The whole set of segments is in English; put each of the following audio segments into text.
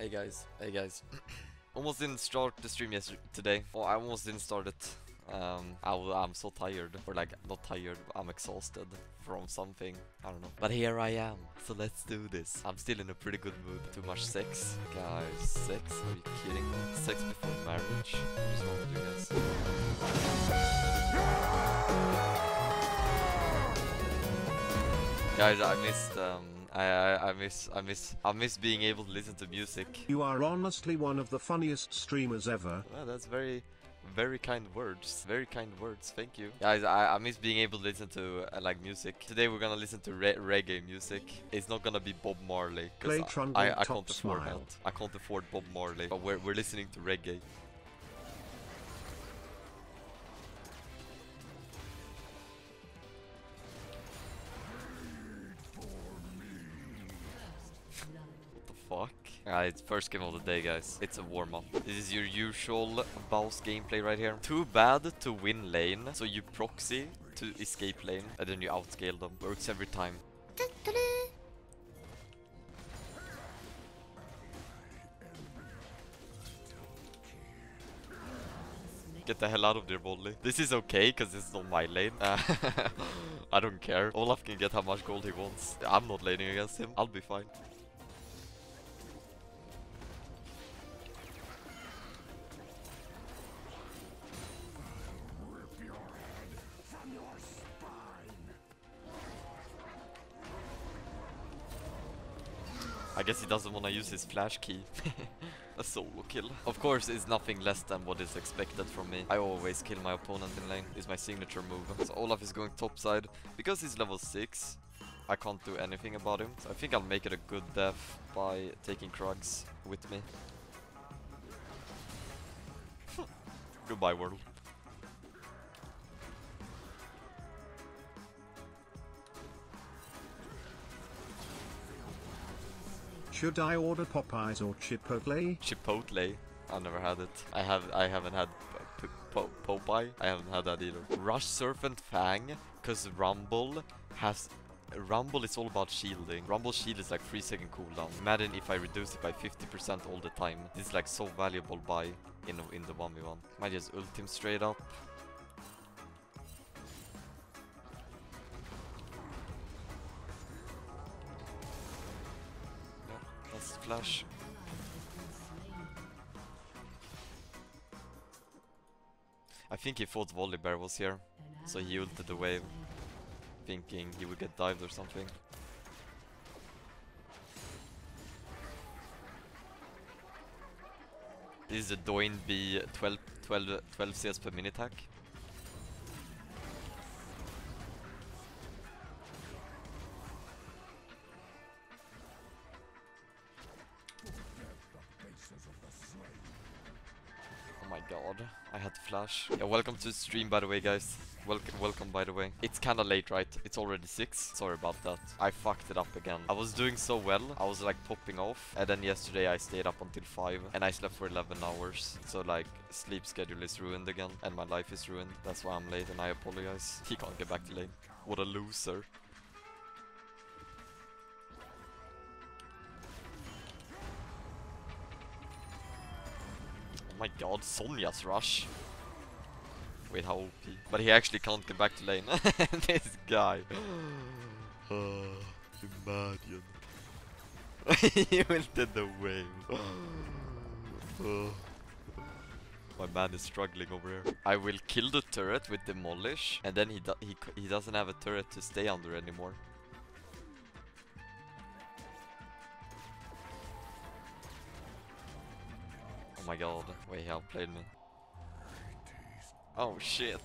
Hey guys, hey guys. almost didn't start the stream yesterday today. Oh, I almost didn't start it. Um, I I'm so tired, or like not tired. I'm exhausted from something. I don't know. But here I am. So let's do this. I'm still in a pretty good mood. Too much sex, guys. Sex? Are you kidding me? Sex before marriage? Is wrong with you guys? Guys, I missed. Um, I, I I miss I miss I miss being able to listen to music. You are honestly one of the funniest streamers ever. Well, that's very, very kind words. Very kind words. Thank you, guys. I, I miss being able to listen to uh, like music. Today we're gonna listen to re reggae music. It's not gonna be Bob Marley Play because I, I Top can't afford Smile. that. I can't afford Bob Marley. But we're we're listening to reggae. Fuck? Ah, it's first game of the day, guys. It's a warm-up. This is your usual Baus gameplay right here. Too bad to win lane, so you proxy to escape lane, and then you outscale them. Works every time. Get the hell out of there, Voli. This is okay, because this is not my lane. I don't care. Olaf can get how much gold he wants. I'm not laning against him. I'll be fine. I guess he doesn't want to use his flash key. A solo kill. Of course, it's nothing less than what is expected from me. I always kill my opponent in lane. It's my signature move. So Olaf is going topside. Because he's level 6, I can't do anything about him. So I think I'll make it a good death by taking Krugs with me. Goodbye, world. Should I order Popeyes or Chipotle? Chipotle. I've never had it. I have. I haven't had Popeye. I haven't had that either. Rush Serpent Fang, cause Rumble has. Rumble is all about shielding. Rumble shield is like 3 second cooldown. Imagine if I reduce it by 50% all the time. This is like so valuable buy in in the 1v1. Might just ult him straight up. Flash. I think he thought Volibear was here, so he ulted the wave, thinking he would get dived or something. This is a Doinb 12, 12, 12 CS per minute hack. My god, I had to flash. Yeah, welcome to the stream by the way guys. Welcome, welcome by the way. It's kinda late, right? It's already 6. Sorry about that. I fucked it up again. I was doing so well. I was like popping off. And then yesterday I stayed up until 5. And I slept for 11 hours. So like, sleep schedule is ruined again. And my life is ruined. That's why I'm late and I apologize. He can't get back to lane. What a loser. My god, Zhonya's rush. Wait, how OP? But he actually can't get back to lane. this guy. Imagine. he wilted the wave. My man is struggling over here. I will kill the turret with demolish, and then he do he he doesn't have a turret to stay under anymore. My god, wait, he outplayed me. Oh shit.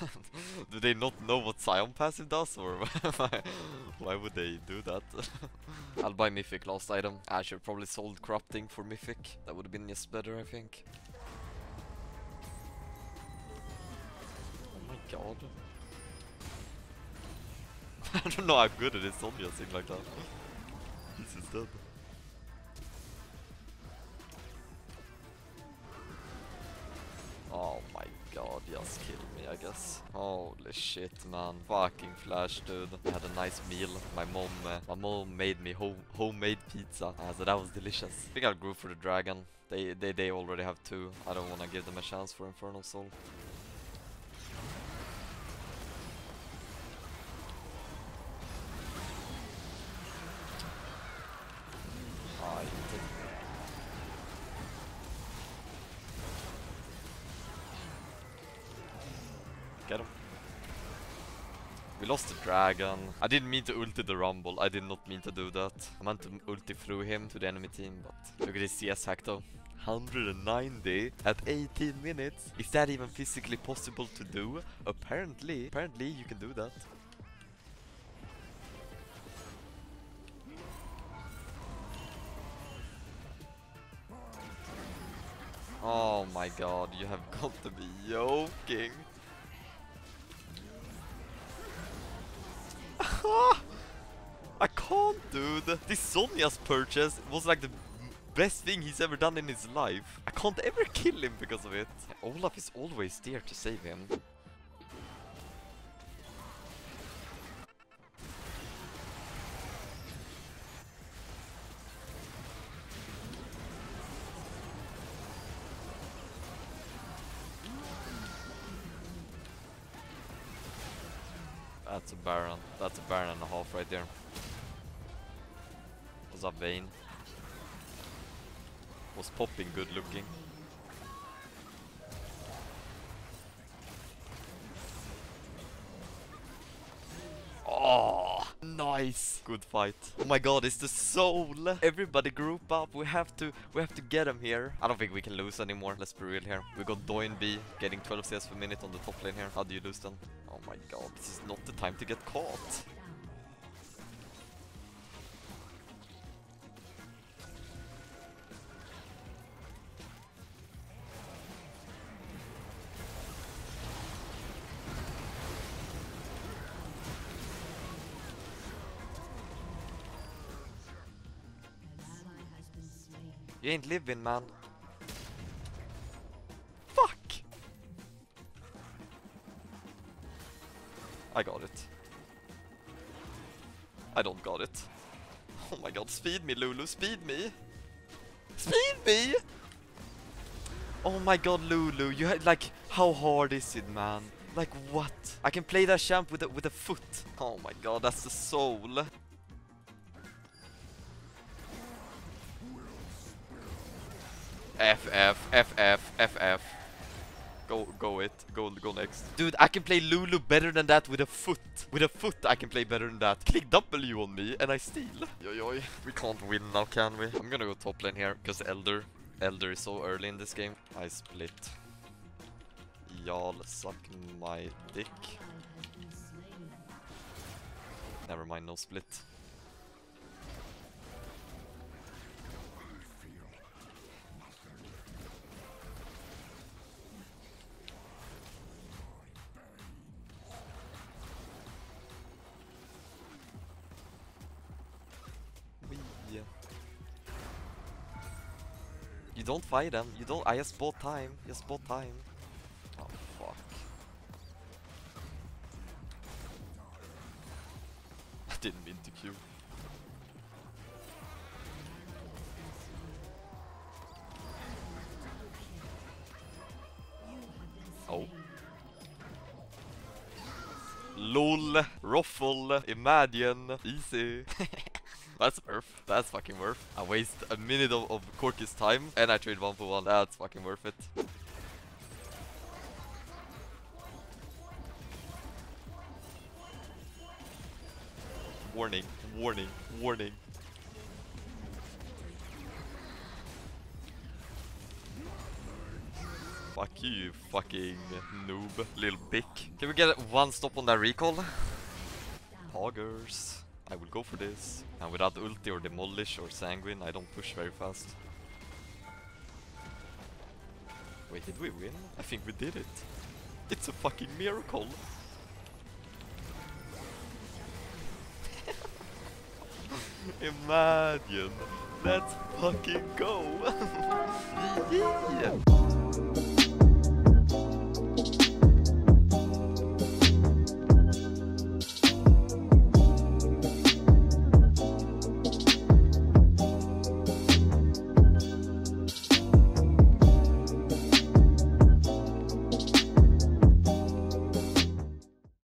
Do they not know what Sion passive does or why, would they do that? I'll buy Mythic last item. I should probably sold corrupting for Mythic. That would have been just better I think. Oh my god. I don't know how good it is Zhonya thing like that. This is dead. Oh my god, just kill me. I guess. Holy shit, man. Fucking Flash, dude. I had a nice meal. My mom, uh, my mom made me home homemade pizza, uh, so that was delicious. I think I'll go for the dragon. They, they, they already have two. I don't want to give them a chance for Infernal Soul. Get him. We lost the dragon. I didn't mean to ulti the rumble. I did not mean to do that. I meant to ulti through him to the enemy team, but look at this CS hack though. 190 at 18 minutes. Is that even physically possible to do? Apparently. Apparently you can do that. Oh my god, you have got to be joking. I can't, dude. This Zhonya's purchase was like the best thing he's ever done in his life. I can't ever kill him because of it. Olaf is always there to save him. That's a Baron. That's a Baron and a half right there. Was that Vayne? Was popping good looking. Nice. Good fight. Oh my god, it's the soul. Everybody group up. We have to we have to get him here. I don't think we can lose anymore. Let's be real here. We got Doinb getting 12 CS per minute on the top lane here. How do you lose then? Oh my god, this is not the time to get caught. You ain't living, man. Fuck! I got it. I don't got it. Oh my god, speed me, Lulu, speed me! Speed me! Oh my god, Lulu, you had like, how hard is it, man? Like what? I can play that champ with a, with a foot. Oh my god, that's the soul. FF, FF, FF. Go, go it. Go, go next. Dude, I can play Lulu better than that with a foot. With a foot, I can play better than that. Click W on me and I steal. Yo, yo, we can't win now, can we? I'm gonna go top lane here because Elder, Elder is so early in this game. I split. Y'all suck my dick. Never mind, no split. You don't fight them. You don't. I just bought time. Just bought time. Oh fuck. I didn't mean to queue. Oh. LOL, Ruffle, Imagine, easy. That's worth. That's fucking worth. I waste a minute of, of Corki's time and I trade one for one. That's fucking worth it. Warning, warning, warning. Fuck you, you fucking noob, little bick. Can we get one stop on that recall? Poggers. I will go for this. And without ulti or demolish or sanguine, I don't push very fast. Wait, did we win? I think we did it. It's a fucking miracle. Imagine. Let's fucking go. yeah.